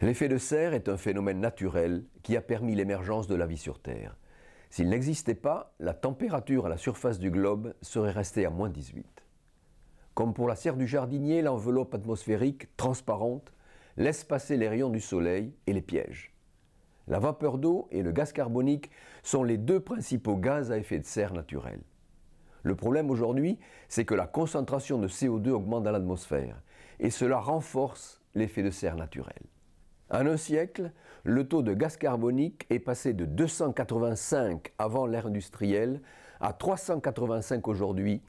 L'effet de serre est un phénomène naturel qui a permis l'émergence de la vie sur Terre. S'il n'existait pas, la température à la surface du globe serait restée à moins 18. Comme pour la serre du jardinier, l'enveloppe atmosphérique, transparente, laisse passer les rayons du soleil et les pièges. La vapeur d'eau et le gaz carbonique sont les deux principaux gaz à effet de serre naturels. Le problème aujourd'hui, c'est que la concentration de CO2 augmente dans l'atmosphère et cela renforce l'effet de serre naturel. En un siècle, le taux de gaz carbonique est passé de 285 avant l'ère industrielle à 385 aujourd'hui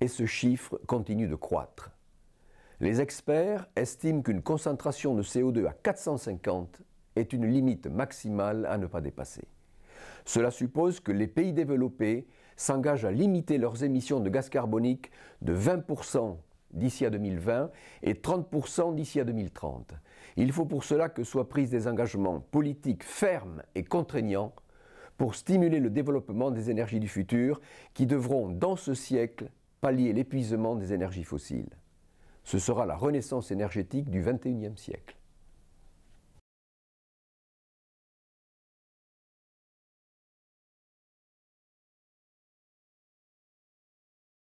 et ce chiffre continue de croître. Les experts estiment qu'une concentration de CO2 à 450 est une limite maximale à ne pas dépasser. Cela suppose que les pays développés s'engagent à limiter leurs émissions de gaz carbonique de 20% d'ici à 2020 et 30% d'ici à 2030. Il faut pour cela que soient pris des engagements politiques fermes et contraignants pour stimuler le développement des énergies du futur qui devront, dans ce siècle, pallier l'épuisement des énergies fossiles. Ce sera la renaissance énergétique du XXIe siècle.